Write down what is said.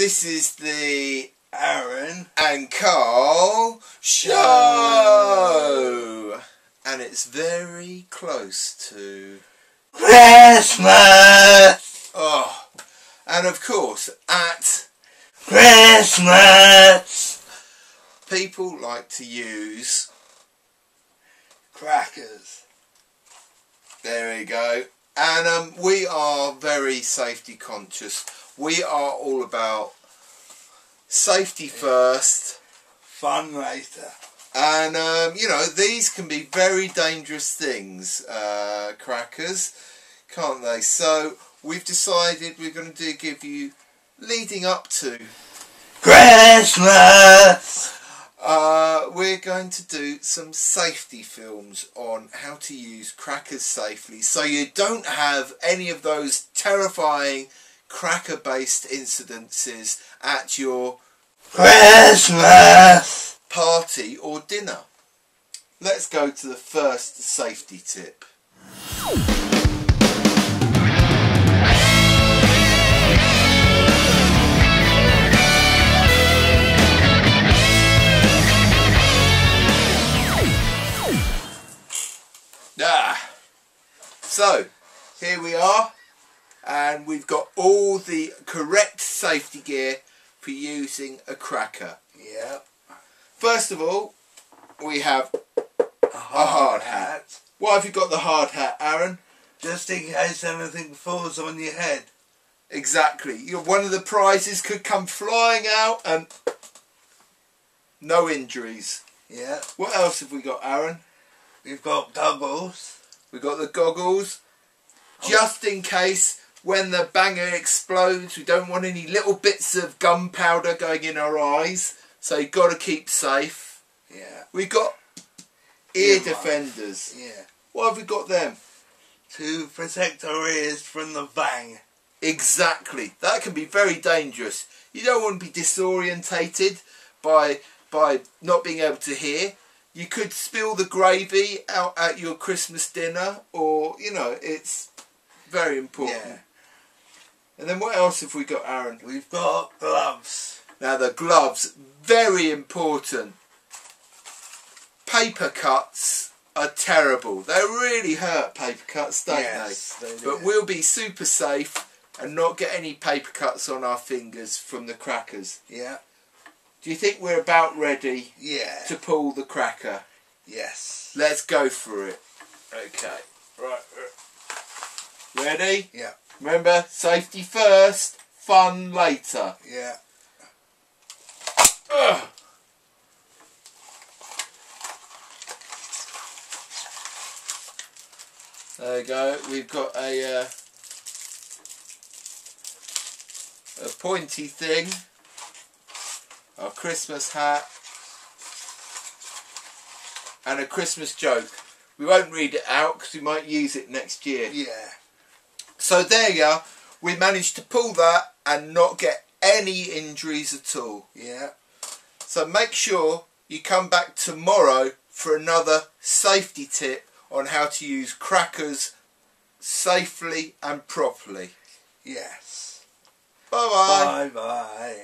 This is the Arran. and Carl show, and it's very close to Christmas! oh, and of course at Christmas! people like to use. Crackers. There we go. And um, we are very safety conscious. We are all about safety first. Fun later. And, um, you know, these can be very dangerous things, uh, crackers, can't they? So we've decided we're going to do, give you, leading up to, Christmas! uh, we're going to do some safety films on how to use crackers safely so you don't have any of those terrifying cracker-based incidences at your Christmas! party or dinner. Let's go to the first safety tip. Ah. So, here we are, and we've got all the correct safety gear for using a cracker. Yep. First of all, we have A hard hat. Why have you got the hard hat, Arran? Just in case anything falls on your head. Exactly. You one of the prizes could come flying out and no injuries. Yeah. What else have we got, Arran? We've got goggles. We've got the goggles, just in case when the banger explodes, we don't want any little bits of gunpowder going in our eyes. So you've got to keep safe. Yeah. We've got ear muffs. defenders. Yeah. What have we got them? To protect our ears from the bang. Exactly. That can be very dangerous. You don't want to be disorientated by by not being able to hear. You could spill the gravy out at your Christmas dinner or, you know, it's very important. Yeah. And then what else have we got, Arran? We've got gloves. Now the gloves, very important. Paper cuts are terrible. They really hurt paper cuts, don't yes, they? they do. But we'll be super safe and not get any paper cuts on our fingers from the crackers. Yeah. Do you think we're about ready Yeah. to pull the cracker? Yes. Let's go for it. Okay. Right. Ready? Yeah. Remember, safety first, fun later. Yeah. Ugh. There we go. We've got a uh, a pointy thing. Our Christmas hat and a Christmas joke. We won't read it out because we might use it next year. Yeah. So there you are. We managed to pull that and not get any injuries at all. Yeah. So make sure you come back tomorrow for another safety tip on how to use crackers safely and properly. Yes. Bye bye. Bye bye.